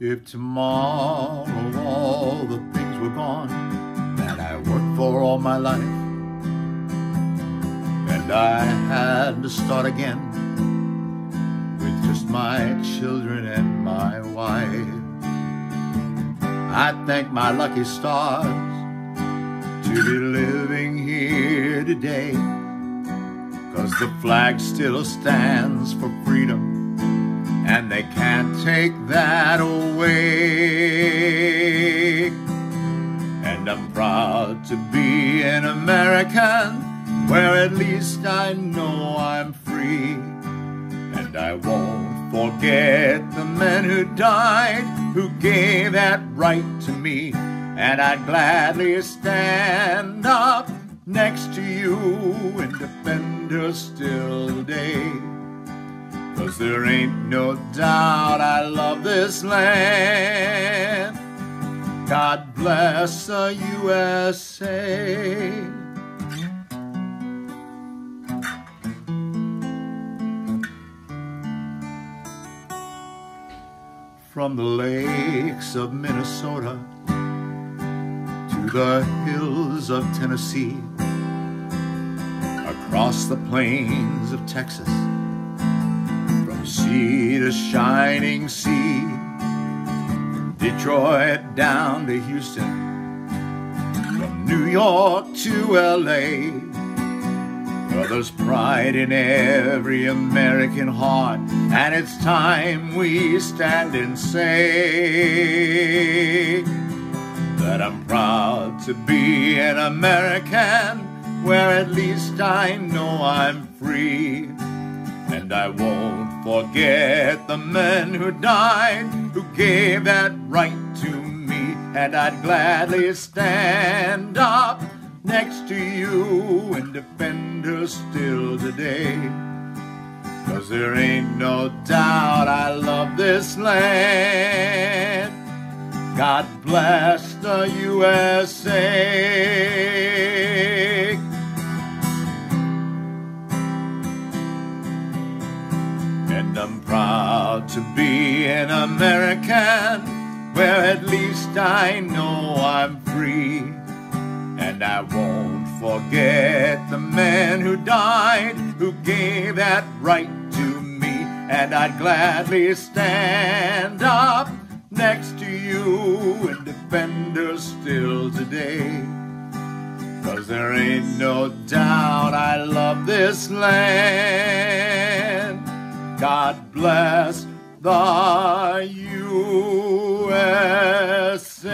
If tomorrow all the things were gone that I worked for all my life, and I had to start again with just my children and my wife, I'd thank my lucky stars to be living here today, cause the flag still stands for freedom and they can't take that away. And I'm proud to be an American where at least I know I'm free. And I won't forget the men who died, who gave that right to me. And I'd gladly stand up next to you and defend her still today. Cause there ain't no doubt I love this land. God bless the USA. From the lakes of Minnesota to the hills of Tennessee, across the plains of Texas sea to shining sea, Detroit down to Houston, from New York to LA. There's pride in every American heart, and it's time we stand and say that I'm proud to be an American, where at least I know I'm free. And I won't forget the men who died, who gave that right to me. And I'd gladly stand up next to you and defend her still today. Cause there ain't no doubt I love this land. God bless the USA. And I'm proud to be an American where at least I know I'm free. And I won't forget the men who died, who gave that right to me. And I'd gladly stand up next to you and defend her still today. Cause there ain't no doubt I love this land. God bless the USA.